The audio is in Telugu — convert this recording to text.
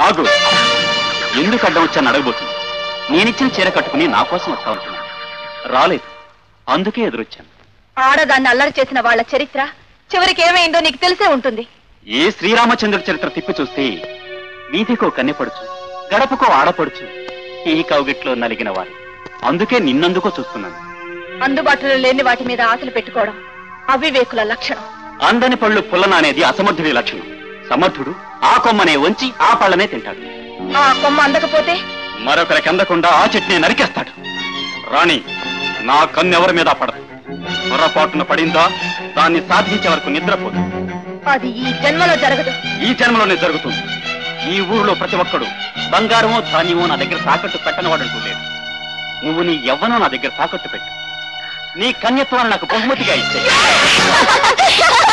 ఆగు. ఎందుకు అడ్డం వచ్చాను అడగబోతుంది? నేనిచ్చిన చీర కట్టుకుని నా కోసం వస్తా ఉంటున్నాను. రాలేదు. అందుకే ఎదురొచ్చాను. ఆడదాన్ని అల్లరి చేసిన వాళ్ళ చరిత్ర చివరికి ఏమైందో నీకు తెలిసే ఉంటుంది. ఏ శ్రీరామచంద్రుడి చరిత్ర తిప్పి చూస్తే వీధికో కన్నెపడుచు గడపకో ఆడపడుచు ఈ కౌగిట్లో నలిగిన వారు. అందుకే నిన్నందుకో చూస్తున్నాను. అందుబాటులో లేని వాటి మీద ఆశలు పెట్టుకోవడం అవివేకుల లక్షణం. అందని పళ్ళు పుల్లనానేది అసమర్థుడి లక్షణం. సమర్థుడు ఆ కొమ్మనే వంచి ఆ పళ్ళనే తింటాడు. ఆ కొమ్మ అందకపోతే? మరొకరికి అందకుండా ఆ చెట్టుని నరికేస్తాడు. రాణి నా కన్ను ఎవరి మీద పడదు? పొరపాటున పడిందా? దాన్ని సాధించే వరకు నిద్రపోదు. అది ఈ జన్మలో జరగదు. ఈ జన్మలోనే జరుగుతుంది. ఈ ఊరిలో ప్రతి ఒక్కడు బంగారమో ధాన్యమో నా దగ్గర తాకట్టు పెట్టనవాడంటూ లేడు నువ్వు నీ యవ్వనో నా దగ్గర తాకట్టు పెట్టు. నీ కన్యత్వాన్ని నాకు బహుమతిగా ఇచ్చే